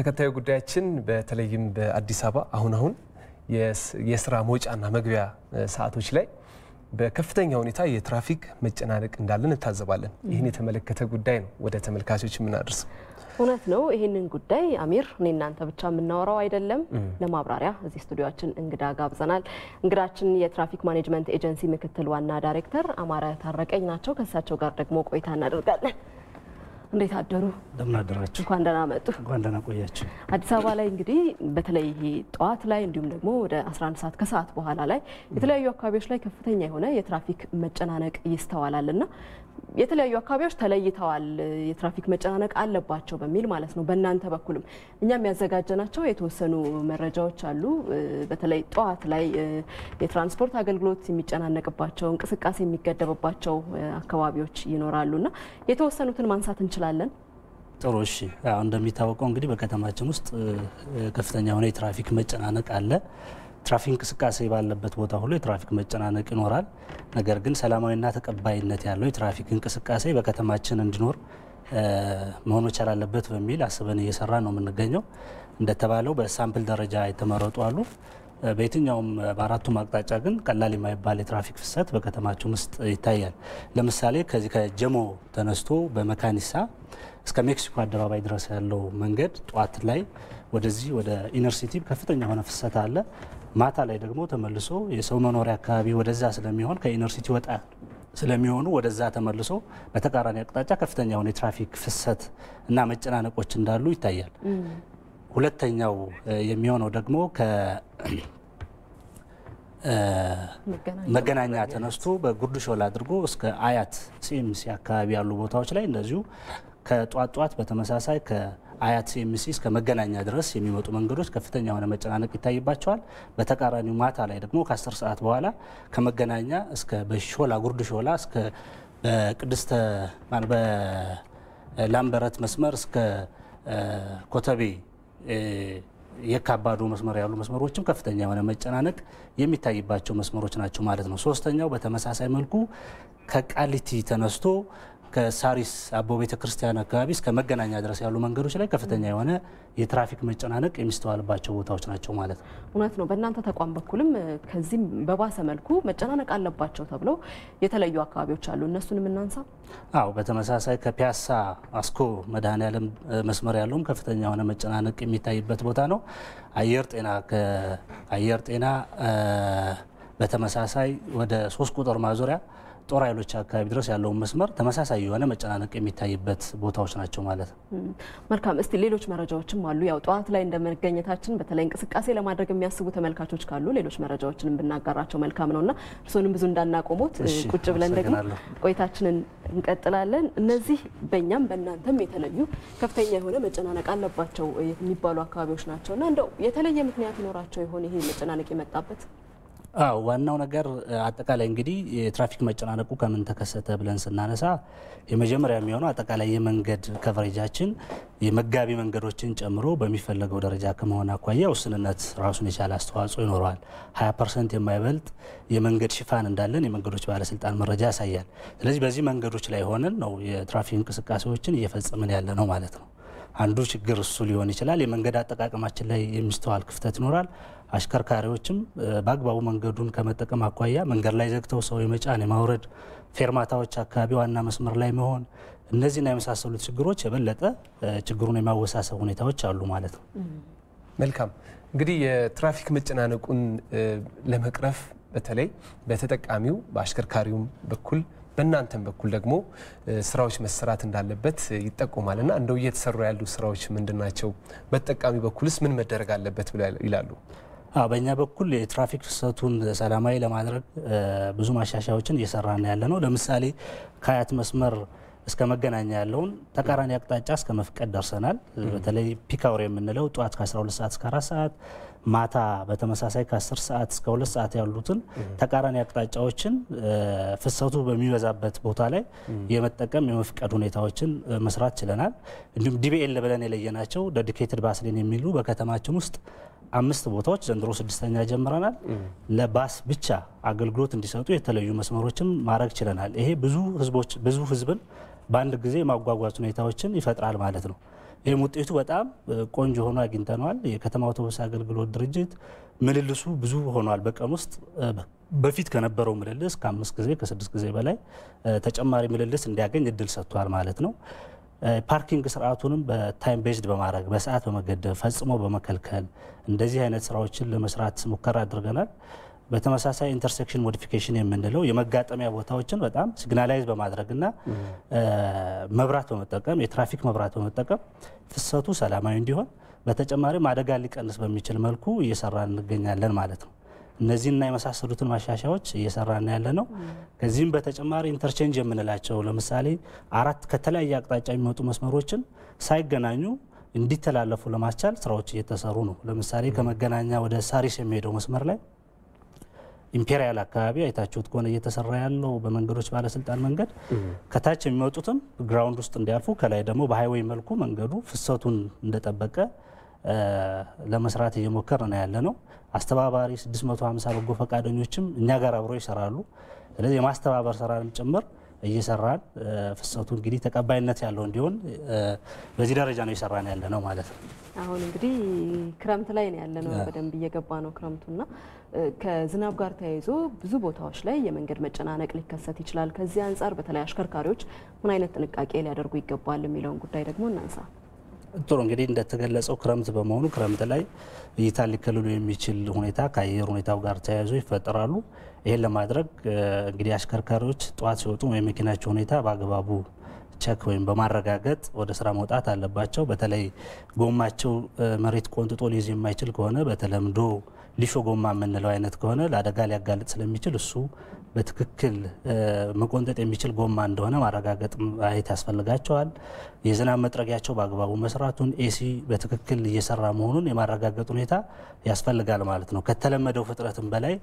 ተከታዩ ጉዳያችን በተለይም በአዲስ አበባ አሁን አሁን የስራ መውጫና መግቢያ ሰዓቶች ላይ በከፍተኛ ሁኔታ የትራፊክ መጨናነቅ እንዳለ እንታዘባለን። ይህን የተመለከተ ጉዳይ ነው ወደ ተመልካቾች የምናደርሰው። እውነት ነው። ይህንን ጉዳይ አሚር እኔ እናንተ ብቻ የምናወራው አይደለም። ለማብራሪያ እዚህ ስቱዲዮችን እንግዳ ጋብዘናል። እንግዳችን የትራፊክ ማኔጅመንት ኤጀንሲ ምክትል ዋና ዳይሬክተር አማረ ታረቀኝ ናቸው። ከእሳቸው ጋር ደግሞ ቆይታ እናደርጋለን። እንዴት አደሩ? እንደምን አደራችሁ? እንኳን ደህና መጡ። እንኳን ደህና ቆያችሁ። አዲስ አበባ ላይ እንግዲህ በተለይ ጠዋት ላይ እንዲሁም ደግሞ ወደ 11 ሰዓት ከሰዓት በኋላ ላይ የተለያዩ አካባቢዎች ላይ ከፍተኛ የሆነ የትራፊክ መጨናነቅ ይስተዋላል እና የተለያዩ አካባቢዎች ተለይተዋል፣ የትራፊክ መጨናነቅ አለባቸው በሚል ማለት ነው። በእናንተ በኩልም እኛም ያዘጋጀናቸው የተወሰኑ መረጃዎች አሉ። በተለይ ጠዋት ላይ የትራንስፖርት አገልግሎት የሚጨናነቅባቸው፣ እንቅስቃሴ የሚገደብባቸው አካባቢዎች ይኖራሉ እና የተወሰኑትን ማንሳት እንችላለን። ጥሩ እሺ። እንደሚታወቀው እንግዲህ በከተማችን ውስጥ ከፍተኛ የሆነ የትራፊክ መጨናነቅ አለ። ትራፊክ እንቅስቃሴ ባለበት ቦታ ሁሉ የትራፊክ መጨናነቅ ይኖራል። ነገር ግን ሰላማዊና ተቀባይነት ያለው የትራፊክ እንቅስቃሴ በከተማችን እንዲኖር መሆን መቻል አለበት በሚል አስበን እየሰራ ነው የምንገኘው። እንደተባለው በ sample ደረጃ የተመረጡ አሉ። በየትኛውም በአራቱም አቅጣጫ ግን ቀላል የማይባል የትራፊክ ፍሰት በከተማችን ውስጥ ይታያል። ለምሳሌ ከዚህ ከጀሞ ተነስቶ በመካኒሳ እስከ ሜክሲኮ አደባባይ ድረስ ያለው መንገድ ጠዋት ላይ ወደዚህ ወደ inner city ከፍተኛ የሆነ ፍሰት አለ። ማታ ላይ ደግሞ ተመልሶ የሰው መኖሪያ አካባቢ ወደዛ ስለሚሆን ከ inner city ወጣ ስለሚሆኑ ወደዛ ተመልሶ በተቃራኒ አቅጣጫ ከፍተኛ የሆነ የትራፊክ ፍሰት እና መጨናነቆች እንዳሉ ይታያል። ሁለተኛው የሚሆነው ደግሞ መገናኛ ተነስቶ በጉርድ ሾላ አድርጎ እስከ አያት ሲኤምሲ አካባቢ ያሉ ቦታዎች ላይ እንደዚሁ ከጧት ጧት በተመሳሳይ ከአያት ሲኤምሲ እስከ መገናኛ ድረስ የሚመጡ መንገዶች ከፍተኛ የሆነ መጨናነቅ ይታይባቸዋል። በተቃራኒው ማታ ላይ ደግሞ ከ10 ሰዓት በኋላ ከመገናኛ እስከ በሾላ ጉርድ ሾላ እስከ በቅድስተ በላምበረት መስመር እስከ ኮተቤ የካባዶ መስመር ያሉ መስመሮችም ከፍተኛ የሆነ መጨናነቅ የሚታይባቸው መስመሮች ናቸው ማለት ነው። ሶስተኛው በተመሳሳይ መልኩ ከቃሊቲ ተነስቶ ከሳሪስ አቦ ቤተ ክርስቲያን አካባቢ እስከ መገናኛ ድረስ ያሉ መንገዶች ላይ ከፍተኛ የሆነ የትራፊክ መጨናነቅ የሚስተዋልባቸው ቦታዎች ናቸው ማለት ነው። እውነት ነው። በእናንተ ተቋም በኩልም ከዚህም በባሰ መልኩ መጨናነቅ አለባቸው ተብለው የተለዩ አካባቢዎች አሉ። እነሱንም እናንሳ። አዎ፣ በተመሳሳይ ከፒያሳ አስኮ መድኃኔዓለም መስመር ያለውም ከፍተኛ የሆነ መጨናነቅ የሚታይበት ቦታ ነው። አየር ጤና ከአየር ጤና በተመሳሳይ ወደ ሶስት ቁጥር ማዞሪያ ጦር ኃይሎች አካባቢ ድረስ ያለውን መስመር ተመሳሳይ የሆነ መጨናነቅ የሚታይበት ቦታዎች ናቸው ማለት ነው። መልካም። እስቲ ሌሎች መረጃዎችም አሉ። ያው ጠዋት ላይ እንደመገኘታችን በተለይ እንቅስቃሴ ለማድረግ የሚያስቡ ተመልካቾች ካሉ ሌሎች መረጃዎችንም ብናጋራቸው መልካም ነው እና እርስዎንም ብዙ እንዳናቆሙት ቁጭ ብለን ደግሞ ቆይታችንን እንቀጥላለን። እነዚህ በእኛም በእናንተም የተለዩ ከፍተኛ የሆነ መጨናነቅ አለባቸው የሚባሉ አካባቢዎች ናቸው እና እንደው የተለየ ምክንያት ይኖራቸው የሆነ ይሄ መጨናነቅ የመጣበት አዎ ዋናው ነገር አጠቃላይ እንግዲህ የትራፊክ መጨናነቁ ከምን ተከሰተ ብለን ስናነሳ የመጀመሪያ የሚሆነው አጠቃላይ የመንገድ ከቨሬጃችን የመጋቢ መንገዶችን ጨምሮ በሚፈለገው ደረጃ ከመሆን አኳያ ውስንነት ራሱን የቻለ አስተዋጽኦ ይኖረዋል። 20 percent የማይበልጥ የመንገድ ሽፋን እንዳለን የመንገዶች ባለስልጣን መረጃ ያሳያል። ስለዚህ በዚህ መንገዶች ላይ ሆነን ነው የትራፊክ እንቅስቃሴዎችን እየፈጸምን ያለ ነው ማለት ነው። አንዱ ችግር እሱ ሊሆን ይችላል። የመንገድ አጠቃቀማችን ላይ የሚስተዋል ክፍተት ይኖራል። አሽከርካሪዎችም በአግባቡ መንገዱን ከመጠቀም አኳያ መንገድ ላይ ዘግተው ሰው የመጫን የማውረድ፣ ፌርማታዎች አካባቢ ዋና መስመር ላይ መሆን፣ እነዚህና የመሳሰሉት ችግሮች የበለጠ ችግሩን የማወሳሰብ ሁኔታዎች አሉ ማለት ነው። መልካም እንግዲህ የትራፊክ መጨናነቁን ለመቅረፍ በተለይ በተጠቃሚው በአሽከርካሪውም በኩል በእናንተም በኩል ደግሞ ስራዎች መሰራት እንዳለበት ይጠቆማል እና እንደው እየተሰሩ ያሉ ስራዎች ምንድን ናቸው? በተጠቃሚ በኩልስ ምን መደረግ አለበት ይላሉ? በእኛ በኩል የትራፊክ ፍሰቱን ሰላማዊ ለማድረግ ብዙ ማሻሻያዎችን እየሰራን ያለ ነው። ለምሳሌ ከአያት መስመር እስከ መገናኛ ያለውን ተቃራኒ አቅጣጫ እስከ መፍቀድ ደርሰናል። በተለይ peak hour የምንለው ጠዋት ከ12 ሰዓት እስከ 4 ሰዓት ማታ በተመሳሳይ ከ10 ሰዓት እስከ 2 ሰዓት ያሉትን ተቃራኒ አቅጣጫዎችን ፍሰቱ በሚበዛበት ቦታ ላይ የመጠቀም የመፍቀድ ሁኔታዎችን መስራት ችለናል። እንዲሁም DBL ብለን የለየናቸው dedicated bus lane የሚሉ በከተማችን ውስጥ አምስት ቦታዎች ዘንድሮ ስድስተኛ ጀምረናል። ለባስ ብቻ አገልግሎት እንዲሰጡ የተለዩ መስመሮችን ማድረግ ችለናል። ይሄ ብዙ ህዝቦች ብዙ ህዝብን በአንድ ጊዜ ማጓጓዝ ሁኔታዎችን ይፈጥራል ማለት ነው። ይህም ውጤቱ በጣም ቆንጆ ሆኖ አግኝተነዋል። የከተማ አውቶቡስ አገልግሎት ድርጅት ምልልሱ ብዙ ሆኗል። በቀን ውስጥ በፊት ከነበረው ምልልስ ከአምስት ጊዜ ከስድስት ጊዜ በላይ ተጨማሪ ምልልስ እንዲያገኝ እድል ሰጥቷል ማለት ነው። parking ስርዓቱንም በ time based በማድረግ በሰዓት በመገደብ ፈጽሞ በመከልከል እንደዚህ አይነት ስራዎችን ለመስራት ሙከራ አድርገናል። በተመሳሳይ intersection modification የምንለው የመጋጠሚያ ቦታዎችን በጣም signalize በማድረግና መብራት በመጠቀም የትራፊክ መብራት በመጠቀም ፍሰቱ ሰላማዊ እንዲሆን በተጨማሪም አደጋ ሊቀንስ በሚችል መልኩ እየሰራን እንገኛለን ማለት ነው። እነዚህና የመሳሰሉትን ማሻሻያዎች እየሰራን ያለ ነው። ከዚህም በተጨማሪ interchange የምንላቸው ለምሳሌ አራት ከተለያየ አቅጣጫ የሚመጡ መስመሮችን ሳይገናኙ እንዲተላለፉ ለማስቻል ስራዎች እየተሰሩ ነው። ለምሳሌ ከመገናኛ ወደ ሳሪስ የሚሄደው መስመር ላይ ኢምፔሪያል አካባቢ አይታችሁት ከሆነ እየተሰራ ያለው በመንገዶች ባለስልጣን መንገድ ከታች የሚመጡትም ground ውስጥ እንዲያልፉ ከላይ ደግሞ በ highway መልኩ መንገዱ ፍሰቱን እንደጠበቀ ለመስራት እየሞከር ነው ያለ ነው። አስተባባሪ 650 በጎ ፈቃደኞችም እኛ ጋር አብረው ይሰራሉ። ስለዚህ የማስተባበር ስራንም ጭምር እየሰራን ፍሰቱ እንግዲህ ተቀባይነት ያለው እንዲሆን በዚህ ደረጃ ነው እየሰራን ያለ ነው ማለት ነው። አሁን እንግዲህ ክረምት ላይ ነው ያለ ነው፣ በደንብ እየገባ ነው ክረምቱና ከዝናብ ጋር ተያይዞ ብዙ ቦታዎች ላይ የመንገድ መጨናነቅ ሊከሰት ይችላል። ከዚህ አንጻር በተለይ አሽከርካሪዎች ምን አይነት ጥንቃቄ ሊያደርጉ ይገባል የሚለውን ጉዳይ ደግሞ እናንሳ። ጥሩ እንግዲህ እንደተገለጸው ክረምት በመሆኑ ክረምት ላይ እይታ ሊከልሉ የሚችል ሁኔታ ከአየር ሁኔታው ጋር ተያይዞ ይፈጠራሉ። ይህን ለማድረግ እንግዲህ አሽከርካሪዎች ጠዋት ሲወጡ የመኪናቸው ሁኔታ በአግባቡ ቸክ ወይም በማረጋገጥ ወደ ስራ መውጣት አለባቸው። በተለይ ጎማቸው መሬት ቆንጥጦ ሊይዝ የማይችል ከሆነ በተለምዶ ሊሾ ጎማ የምንለው አይነት ከሆነ ለአደጋ ሊያጋልጥ ስለሚችል እሱ በትክክል መቆንጠጥ የሚችል ጎማ እንደሆነ ማረጋገጥ ማየት ያስፈልጋቸዋል። የዝናብ መጥረጊያቸው በአግባቡ መስራቱን፣ ኤሲ በትክክል እየሰራ መሆኑን የማረጋገጥ ሁኔታ ያስፈልጋል ማለት ነው። ከተለመደው ፍጥነትም በላይ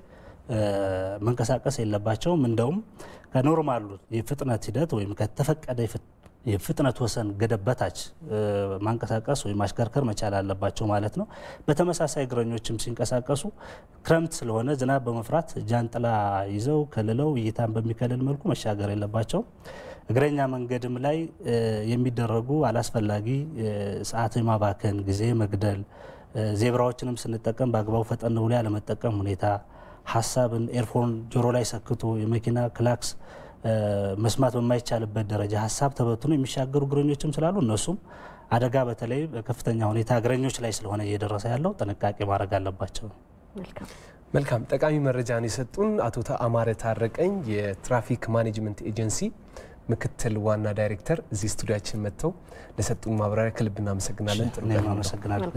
መንቀሳቀስ የለባቸውም። እንደውም ከኖርማሉ የፍጥነት ሂደት ወይም ከተፈቀደ የፍጥነት ወሰን ገደብ በታች ማንቀሳቀስ ወይም ማሽከርከር መቻል አለባቸው ማለት ነው። በተመሳሳይ እግረኞችም ሲንቀሳቀሱ ክረምት ስለሆነ ዝናብ በመፍራት ጃንጥላ ይዘው ከልለው እይታን በሚከልል መልኩ መሻገር የለባቸው። እግረኛ መንገድም ላይ የሚደረጉ አላስፈላጊ ሰዓት የማባከን ጊዜ መግደል፣ zebra ዎችንም ስንጠቀም በአግባቡ ፈጠን ብሎ ያለመጠቀም ሁኔታ ሀሳብን earphone ጆሮ ላይ ሰክቶ የመኪና ክላክስ መስማት በማይቻልበት ደረጃ ሀሳብ ተበትኖ የሚሻገሩ እግረኞችም ስላሉ እነሱም አደጋ በተለይ በከፍተኛ ሁኔታ እግረኞች ላይ ስለሆነ እየደረሰ ያለው ጥንቃቄ ማድረግ አለባቸው። መልካም ጠቃሚ መረጃን የሰጡን አቶ አማረ ታረቀኝ የትራፊክ ማኔጅመንት ኤጀንሲ ምክትል ዋና ዳይሬክተር እዚህ ስቱዲዮችን መጥተው ለሰጡን ማብራሪያ ከልብ እናመሰግናለን። አመሰግናለሁ።